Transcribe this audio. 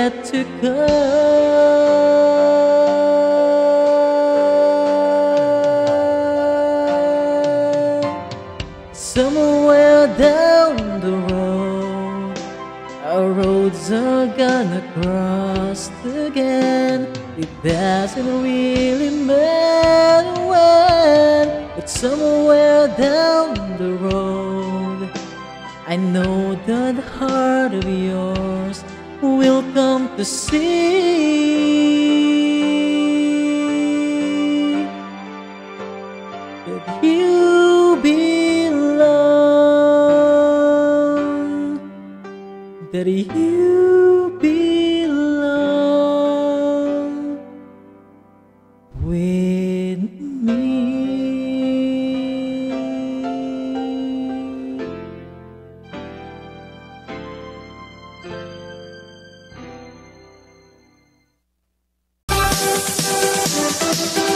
yet to come. Somewhere down the road, our roads are gonna cross again. It doesn't really matter when, but somewhere down the road, I know that heart of yours to see that you belong, that you with me.